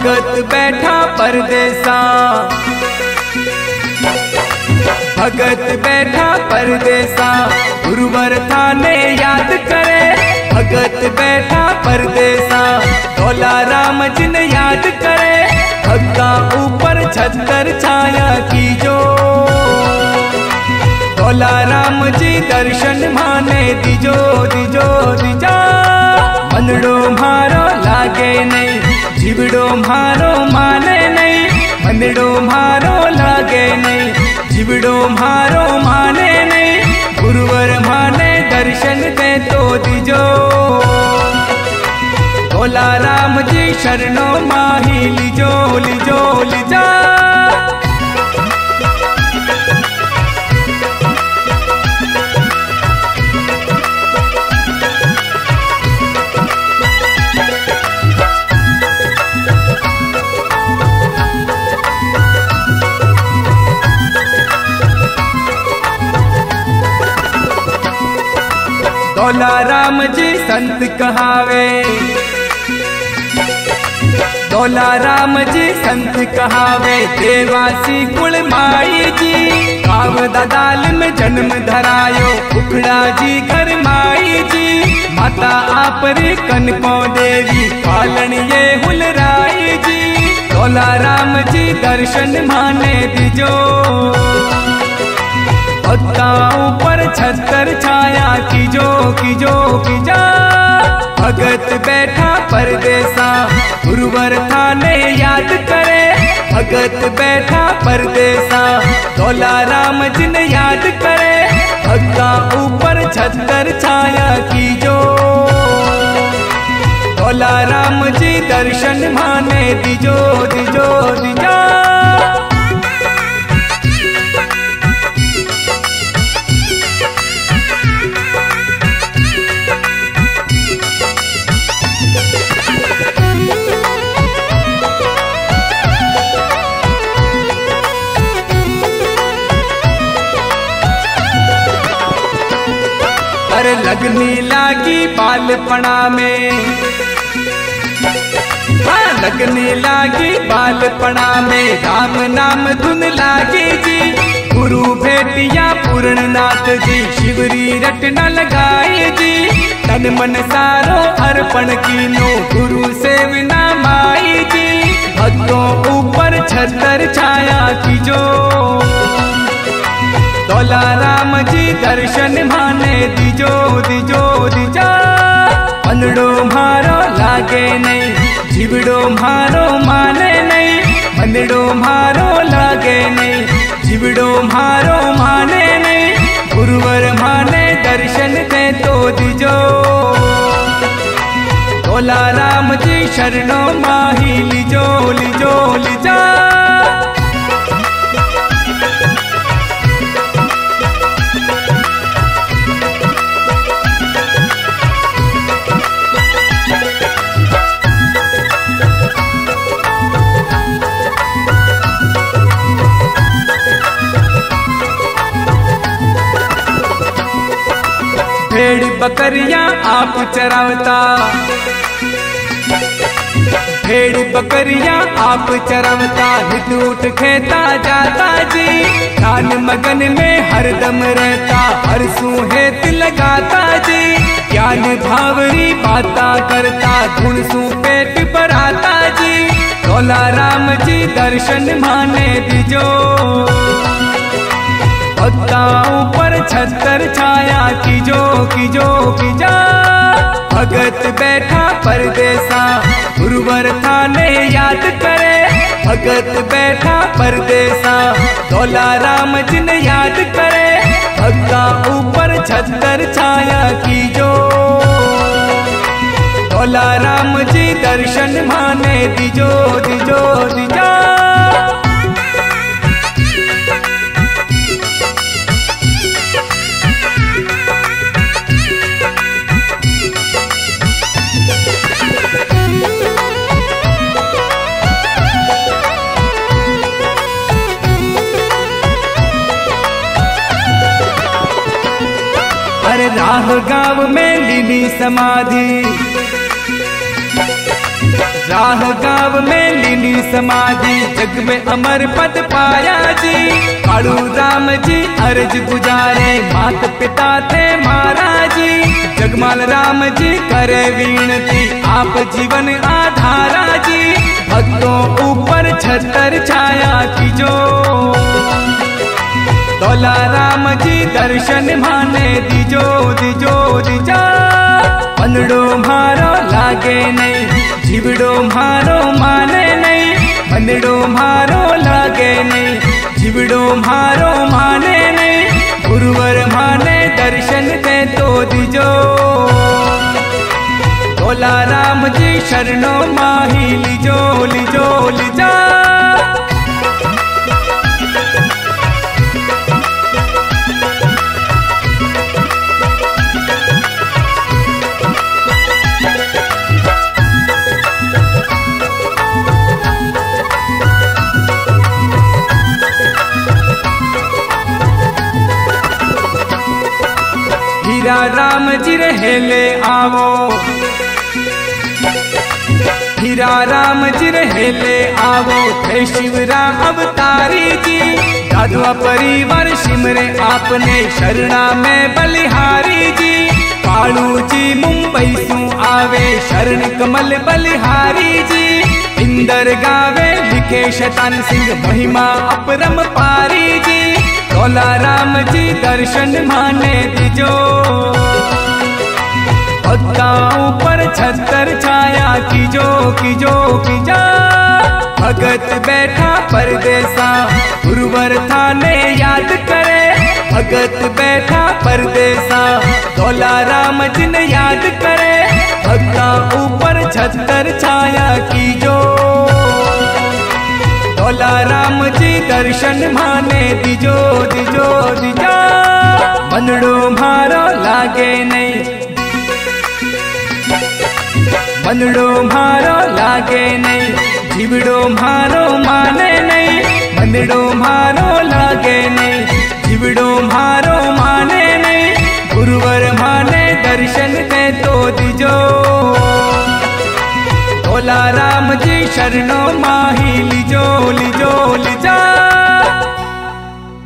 भगत बैठा परदेसा। भगत बैठा परदेसा। गुरुवर थाने याद करे। भगत बैठा परदेसा। तोला राम जिन याद करे। भक्ता ऊपर छतर छाया की जो तोला राम जी दर्शन माने दिजो दिजो, दिजा। मनड़ो मारो लागे नहीं जीवड़ो मारो माने नहीं मंदड़ो मारो लागे नहीं जीवड़ो मारो माने नहीं गुरुवर माने दर्शन दे तो दिजो भोला राम जी शरणों माही लिजो लिजो लिजा तोला राम जी संत कहावे। तोला राम जी संत कहावे। देवासी कुल माई जी काव दादाल में जन्म धरायो। उखड़ा जी घर माई जी, माता आपरे कनको देवी। पालन ये हुलराई जी, तोला राम जी दर्शन माने दिजो। ऊपर छतर छाया की जो की जो। की जा भगत बैठा परदेसा गुरुवर थाने याद करे। भगत बैठा परदेसा तोला राम जिन याद करे। भक्ता ऊपर छतर छाया की जो राम जी दर्शन माने, दिजो दिजो, दिजा। लगनी लागी बालपणा में। हाँ लगने लागी बालपणा में। राम नाम धुन लागे जी। गुरु भेटिया पूर्ण नाथ जी। शिवरी रटना लगाए जी। तन मन सारो अर्पण कीनो। गुरु दिजो दिजो दिजा मनड़ो मारो, लागे नहीं। जीवड़ो मारो, माने नहीं। मनड़ो मारो, लागे नहीं। जीवड़ो मारो, माने नहीं। गुरुवर माने, दर्शन दे तो दिजो। तोला राम जी शरणों माही, लिजो लिजो, लिजा। बकरियाँ आप चरावता। भेड़ बकरियाँ आप चरावता। निटूट खेता जाता जी। कान मगन में हरदम रहता। हर सुहेत लगाता जी। ज्ञान भावरी बाता करता। गुण सु पेट आता जी। तोला राम जी दर्शन माने दिजो भक्ता ऊपर छतर छाया की जो की जो। जा भगत बैठा परदेसा, गुरुवर थाने याद करे। भगत बैठा परदेसा तोला राम जिन याद करे। भक्ता ऊपर छतर छाया की जो तोला राम जी दर्शन माने दिजो दिजो, दिजा गाँव में लीली समाधि। राह गाँव में लीनी समाधि। जग में अमर पद पाया जी। कालू राम जी अर्ज़ गुजारे। मात पिता थे महाराज। जगमाल राम जी करे वीणती आप जीवन आधारा जी। भक्तों ऊपर छतर छाया की जो दौला राम जी दर्शन माने दिजो दिजो दिजा। पनड़ो मारो लागे नहीं जीवड़ो मारो माने नहीं, पनड़ो मारो लागे नहीं जीवड़ो मारो माने नहीं, गुरुवर माने दर्शन दे तो दिजो। दौला राम जी शरणों माही लिजो लिजो, लिजा। हीरा राम जी रहेले आवो हीरा राम जी रहेले आवो थे शिवरा अवतारी जी। दादुआ परिवार सिमरे आपने शरणा में बलिहारी जी। कालू जी, मुंबई सू आवे शरण कमल बलिहारी जी। इंदर गावे लिखे शतान सिंह महिमा अपरम पारी जी दौला राम जी दर्शन माने दिजो। भक्ता ऊपर छतर छाया कीजो कीजो, कीजा। भगत बैठा परदेसा गुरुवर थाने याद करे। भगत बैठा परदेसा दौला राम जी ने याद करे। भक्ता ऊपर छतर छाया कीजो। दौला राम जी दर्शन माने दिजो। मनड़ो मारो, लागे नहीं। जीवड़ो मारो, माने नहीं। मनड़ो मारो, लागे नहीं। जीवड़ो मारो, माने नहीं। गुरुवर माने, दर्शन दे तो दिजो। भोला राम जी शरणों माही लीजो।